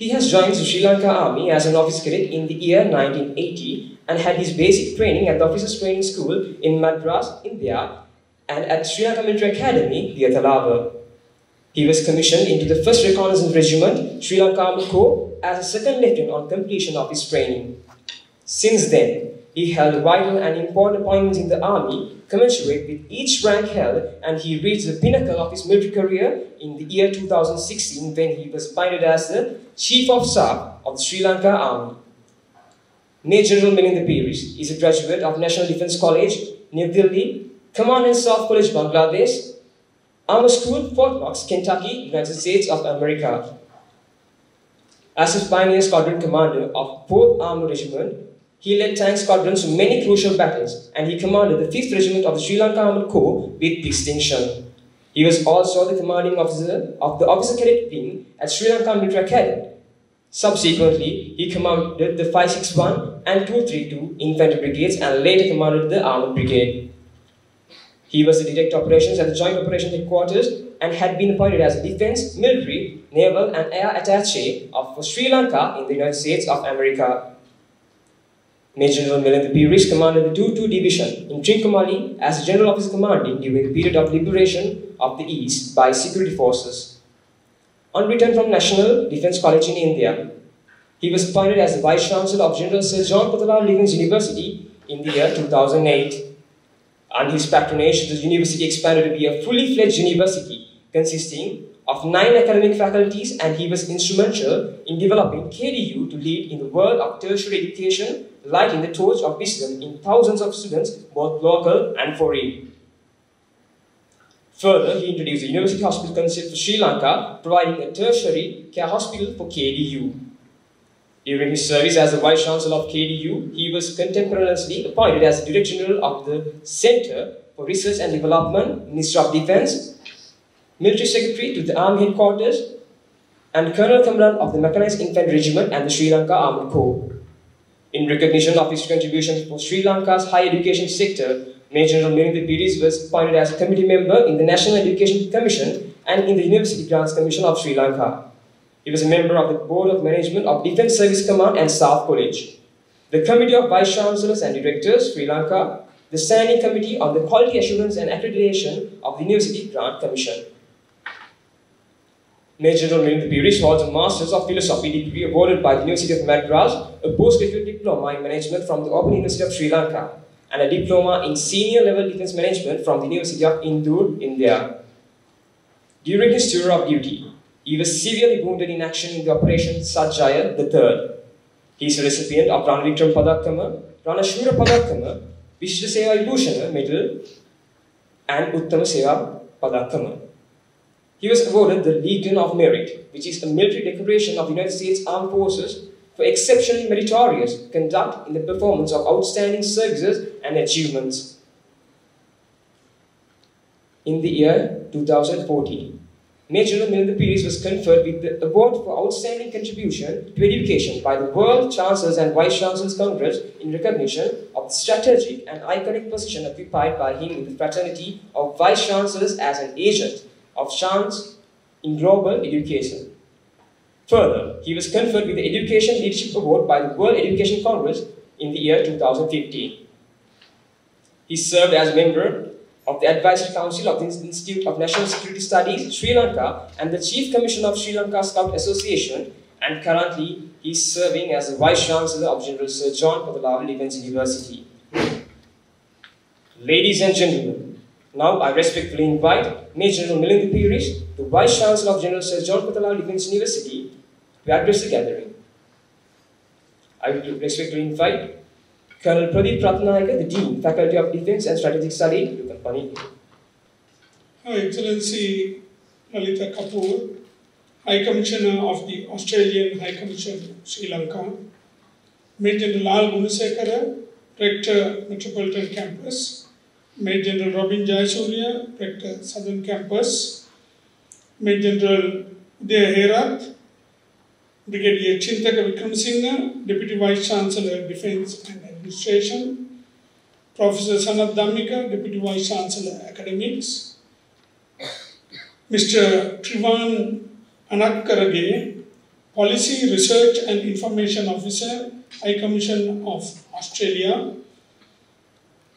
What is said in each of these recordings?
He has joined the Sri Lanka Army as an officer cadet in the year 1980 and had his basic training at the Officers Training School in Madras, India, and at Sri Lanka Military Academy, Diyatalawa. He was commissioned into the 1st Reconnaissance Regiment, Sri Lanka Army Corps, as a second lieutenant on completion of his training. Since then, he held vital and important appointments in the army, commensurate with each rank held, and he reached the pinnacle of his military career in the year 2016 when he was appointed as the Chief of Staff of the Sri Lanka Army. Major General Milinda Peiris is a graduate of National Defence College, New Delhi, Command and Staff College, Bangladesh, Army School, Fort Knox, Kentucky, United States of America. As a pioneer squadron commander of 4th Army Regiment, he led tank squadrons to many crucial battles, and he commanded the 5th Regiment of the Sri Lanka Armored Corps with distinction. He was also the commanding officer of the Officer Cadet Wing at Sri Lanka Military Academy. Subsequently, he commanded the 561 and 232 Infantry Brigades and later commanded the Armored Brigade. He was the Director of Operations at the Joint Operations Headquarters and had been appointed as Defense, Military, Naval and Air Attaché of Sri Lanka in the United States of America. Major General Milinda Peiris commanded the 2-2 Division in Trincomalee as General Officer Commanding during the period of liberation of the East by security forces. On return from National Defence College in India, he was appointed as Vice Chancellor of General Sir John Kotelawala Living's University in the year 2008. Under his patronage, the university expanded to be a fully fledged university consisting of nine academic faculties and he was instrumental in developing KDU to lead in the world of tertiary education, lighting the torch of wisdom in thousands of students, both local and foreign. Further, he introduced the University Hospital concept for Sri Lanka, providing a tertiary care hospital for KDU. During his service as the Vice Chancellor of KDU, he was contemporaneously appointed as the Director General of the Center for Research and Development, Minister of Defense, Military Secretary to the Army Headquarters, and Colonel Commandant of the Mechanized Infantry Regiment and the Sri Lanka Armored Corps. In recognition of his contributions for Sri Lanka's higher education sector, Major General Milinda Peiris was appointed as a committee member in the National Education Commission and in the University Grants Commission of Sri Lanka. He was a member of the Board of Management of Defence Service Command and Staff College, the Committee of Vice Chancellors and Directors, Sri Lanka, the Standing Committee on the Quality Assurance and Accreditation of the University Grant Commission. Major General Milinda Peiris holds a Masters of Philosophy degree awarded by the University of Madras, a postgraduate diploma in management from the Open University of Sri Lanka, and a diploma in senior level defense management from the University of Indore, India. During his tour of duty, he was severely wounded in action in the Operation Sath Jaya III. He is a recipient of Rana Vikram Padakkama, Rana Shura Padakkama, Vishnu Seva Medal, and Uttama Seva Padakkama. He was awarded the Legion of Merit, which is a military decoration of the United States Armed Forces for exceptionally meritorious conduct in the performance of outstanding services and achievements. In the year 2014, Major Milinda Peiris was conferred with the Award for Outstanding Contribution to Education by the World Chancellors and Vice Chancellors Congress in recognition of the strategic and iconic position occupied by him in the fraternity of Vice Chancellors as an agent of chance in global education. Further, he was conferred with the Education Leadership Award by the World Education Congress in the year 2015. He served as a member of the Advisory Council of the Institute of National Security Studies, Sri Lanka, and the Chief Commissioner of Sri Lanka Scout Association, and currently he is serving as the Vice Chancellor of General Sir John Kotelawala Defence University. Ladies and gentlemen, now I respectfully invite Major General Milinda Peiris, the Vice Chancellor of General Sir John Kotelawala Defence University, to address the gathering. I would respectfully invite Colonel Pradeep Ratnayaka, the Dean, Faculty of Defence and Strategic Study, to accompany Her Excellency Lalita Kapoor, High Commissioner of the Australian High Commission Sri Lanka, Major General Lal Gunasekara, Rector, Metropolitan Campus, Major General Robin Jayasuriya, Rector, Southern Campus, Major General Udaya Herath, Brigadier Chintaka Vikramsinghe, Deputy Vice Chancellor, Defense and Administration, Professor Sanat Dhammika, Deputy Vice Chancellor, Academics, Mr. Trivan Anakkarage, Policy, Research and Information Officer, High Commission of Australia,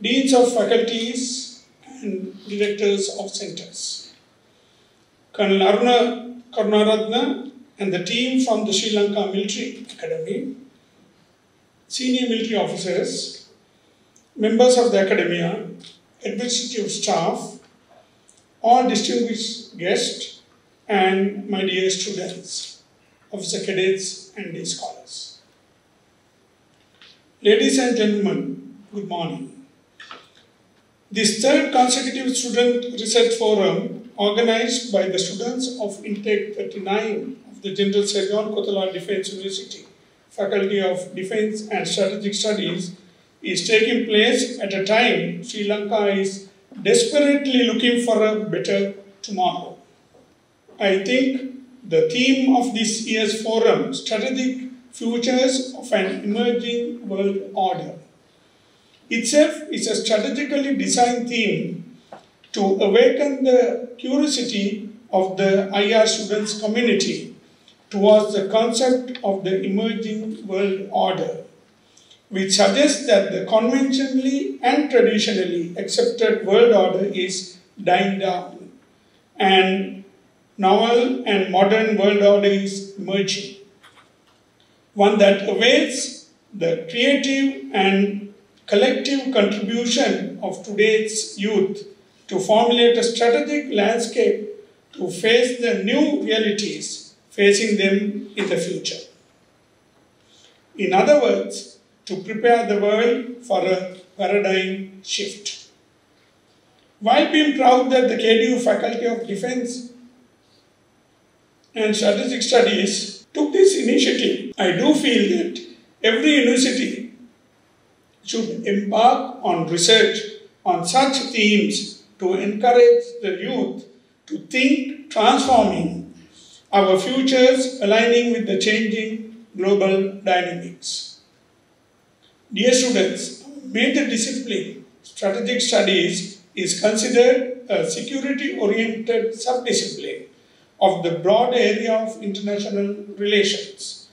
Deans of Faculties and Directors of Centres. Colonel Aruna Karunaratna and the team from the Sri Lanka Military Academy, senior military officers, members of the academia, administrative staff, all distinguished guests, and my dear students, officer cadets, and day scholars. Ladies and gentlemen, good morning. This third consecutive Student Research Forum, organized by the students of Intake 39 of the General Sir John Kotelawala Defence University, Faculty of Defence and Strategic Studies, is taking place at a time Sri Lanka is desperately looking for a better tomorrow. I think the theme of this year's forum, Strategic Futures of an Emerging World Order, itself is a strategically designed theme to awaken the curiosity of the IR students community towards the concept of the emerging world order, which suggests that the conventionally and traditionally accepted world order is dying down and novel and modern world order is emerging. One that awaits the creative and collective contribution of today's youth to formulate a strategic landscape to face the new realities facing them in the future. In other words, to prepare the world for a paradigm shift. While being proud that the KDU Faculty of Defense and Strategic Studies took this initiative, I do feel that every university should embark on research on such themes to encourage the youth to think transforming our futures aligning with the changing global dynamics. Dear students, major discipline, strategic studies, is considered a security-oriented subdiscipline of the broad area of international relations.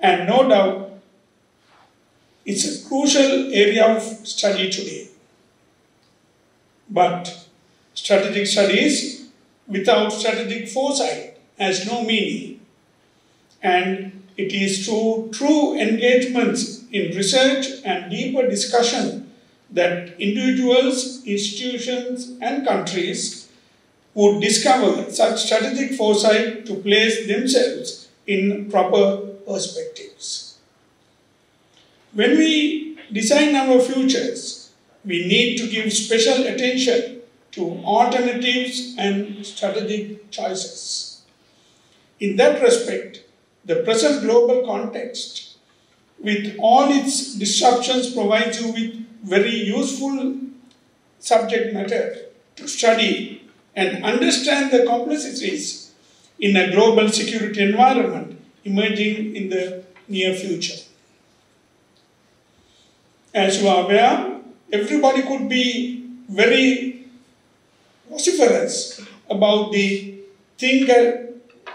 And no doubt, it's a crucial area of study today. But strategic studies without strategic foresight has no meaning. And it is through true engagements in research and deeper discussion that individuals, institutions, and countries would discover such strategic foresight to place themselves in proper perspectives. When we design our futures, we need to give special attention to alternatives and strategic choices. In that respect, the present global context, with all its disruptions, provides you with very useful subject matter to study and understand the complexities in a global security environment emerging in the near future. As you are aware, everybody could be very vociferous about the thing,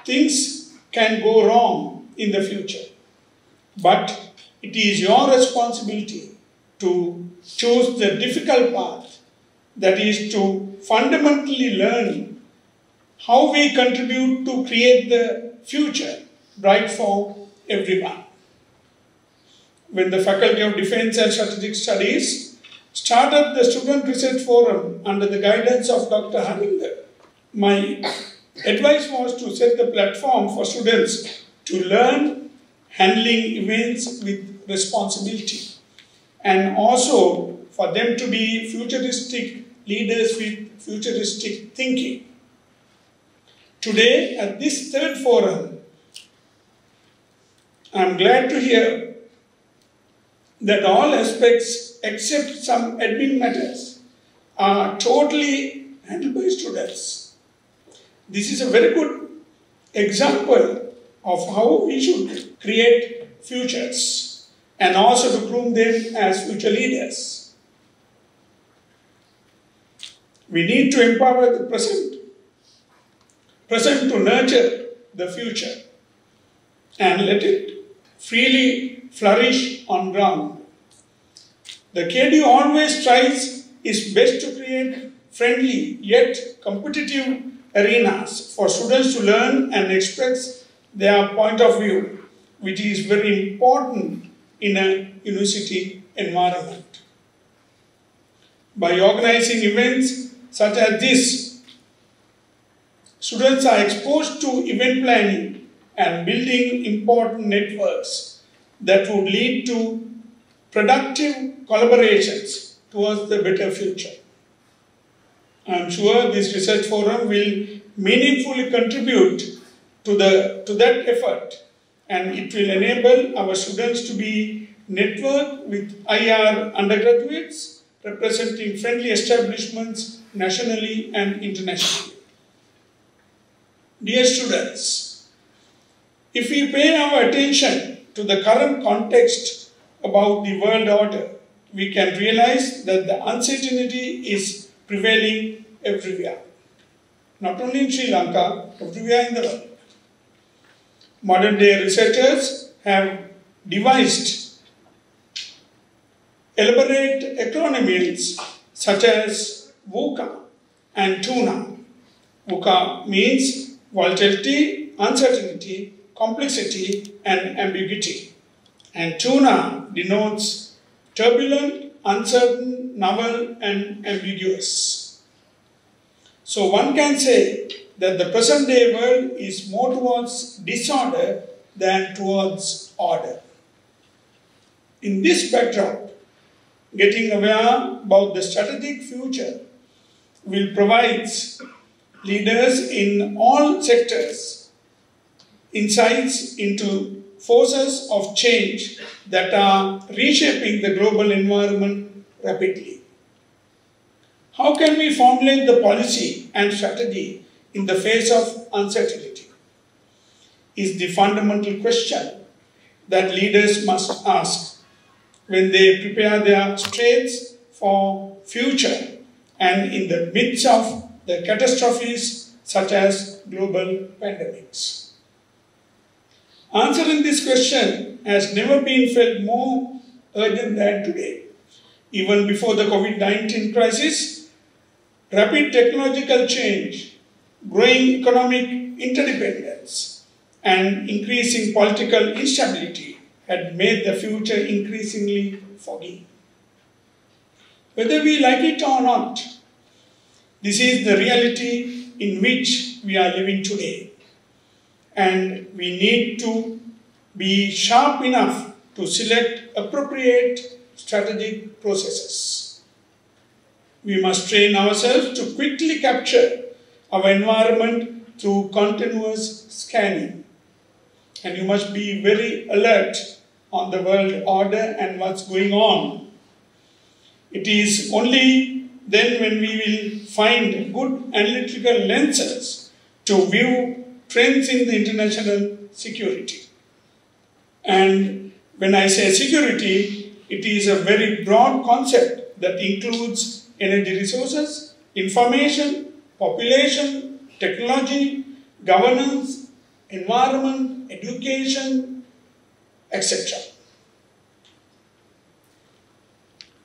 things can go wrong in the future. But it is your responsibility to choose the difficult path, that is to fundamentally learn how we contribute to create the future bright for everyone. When the Faculty of Defense and Strategic Studies started the Student Research Forum under the guidance of Dr. Harinda, my advice was to set the platform for students to learn handling events with responsibility and also for them to be futuristic leaders with futuristic thinking. Today, at this third forum, I'm glad to hear that all aspects except some admin matters, are totally handled by students. This is a very good example of how we should create futures and also to groom them as future leaders. We need to empower the present, present to nurture the future and let it freely flourish on ground. The KDU always tries its best to create friendly yet competitive arenas for students to learn and express their point of view, which is very important in a university environment. By organizing events such as this, students are exposed to event planning and building important networks that would lead to productive collaborations towards the better future. I am sure this research forum will meaningfully contribute to, the, to that effort and it will enable our students to be networked with IR undergraduates representing friendly establishments nationally and internationally. Dear students, if we pay our attention to the current context about the world order, we can realize that the uncertainty is prevailing everywhere. Not only in Sri Lanka, everywhere in the world. Modern day researchers have devised elaborate acronyms such as VUCA and TUNA. VUCA means volatility, uncertainty, complexity, and ambiguity. And TUNA denotes turbulent, uncertain, novel, and ambiguous. So one can say that the present day world is more towards disorder than towards order. In this backdrop, getting aware about the strategic future will provide leaders in all sectors insights into forces of change that are reshaping the global environment rapidly. How can we formulate the policy and strategy in the face of uncertainty? Is the fundamental question that leaders must ask when they prepare their straits for future and in the midst of the catastrophes such as global pandemics. Answering this question has never been felt more urgent than today. Even before the COVID 19 crisis, rapid technological change, growing economic interdependence, and increasing political instability had made the future increasingly foggy. Whether we like it or not, this is the reality in which we are living today. And we need to be sharp enough to select appropriate strategic processes. We must train ourselves to quickly capture our environment through continuous scanning. And you must be very alert on the world order and what's going on. It is only then when we will find good analytical lenses to view trends in the international security. And when I say security, it is a very broad concept that includes energy resources, information, population, technology, governance, environment, education, etc.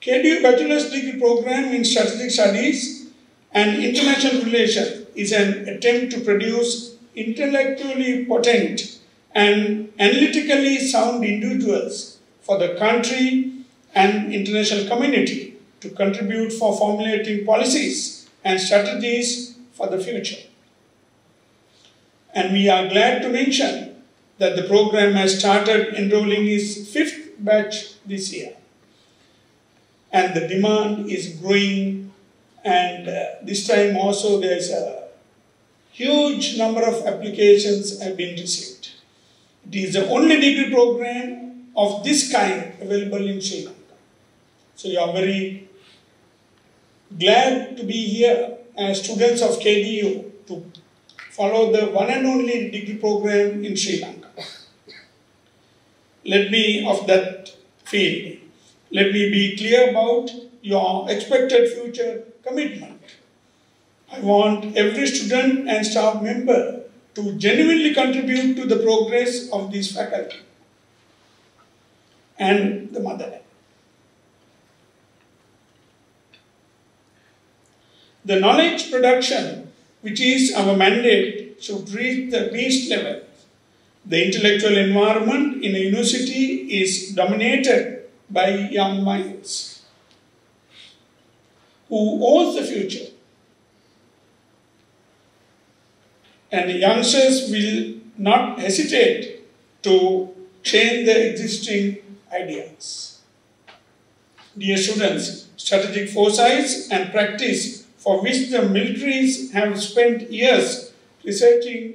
KDU Bachelor's Degree Program in Strategic Studies and International Relations is an attempt to produce intellectually potent and analytically sound individuals for the country and international community to contribute for formulating policies and strategies for the future. And we are glad to mention that the program has started enrolling its fifth batch this year. And the demand is growing, and uh, this time also there's a huge number of applications have been received. It is the only degree program of this kind available in Sri Lanka. So you are very glad to be here as students of KDU to follow the one and only degree program in Sri Lanka. Let me, of that field, let me be clear about your expected future commitment. I want every student and staff member to genuinely contribute to the progress of this faculty and the motherland. The knowledge production, which is our mandate, should reach the beast level. The intellectual environment in a university is dominated by young minds who owns the future. And youngsters will not hesitate to change the existing ideas. Dear students, strategic foresight and practice for which the militaries have spent years researching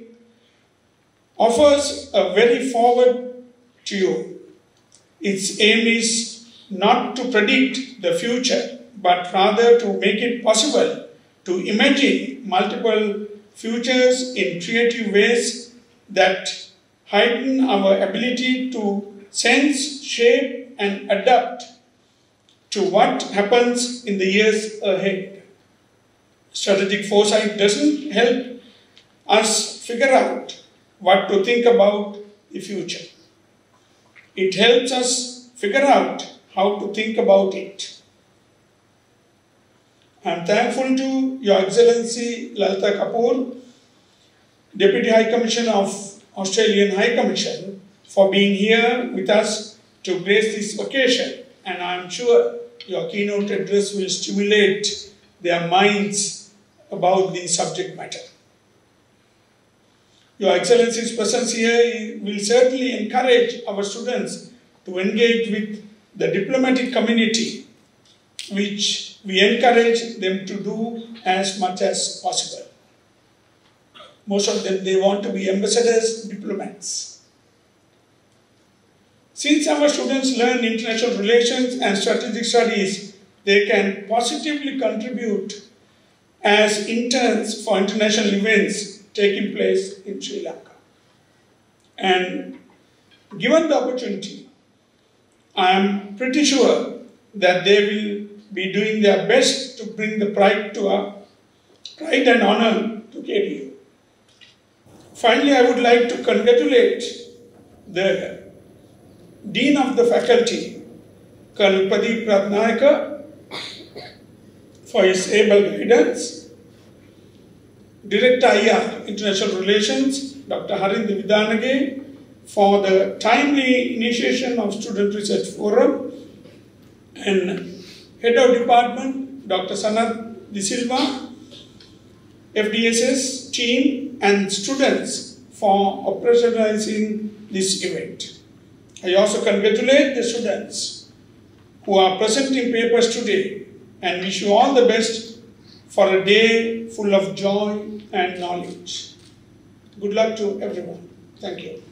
offers a very forward to you. Its aim is not to predict the future, but rather to make it possible to imagine multiple futures in creative ways that heighten our ability to sense, shape, and adapt to what happens in the years ahead. Strategic foresight doesn't help us figure out what to think about the future. It helps us figure out how to think about it. I am thankful to Your Excellency Lalita Kapoor, Deputy High Commissioner of Australian High Commission, for being here with us to grace this occasion. And I am sure your keynote address will stimulate their minds about the subject matter. Your Excellency's presence here will certainly encourage our students to engage with the diplomatic community, which we encourage them to do as much as possible. Most of them, they want to be ambassadors, diplomats. Since our students learn international relations and strategic studies, they can positively contribute as interns for international events taking place in Sri Lanka. And given the opportunity, I am pretty sure that they will be doing their best to bring the pride to our pride and honor to KDU. Finally, I would like to congratulate the Dean of the Faculty, Colonel Pradeep for his able guidance Director IR, International Relations, Dr. Harinda Vidanage, for the timely initiation of Student Research Forum, and Head of Department, Dr. Sanat De Silva, FDSS team, and students for operationalizing this event. I also congratulate the students who are presenting papers today and wish you all the best for a day full of joy and knowledge. Good luck to everyone. Thank you.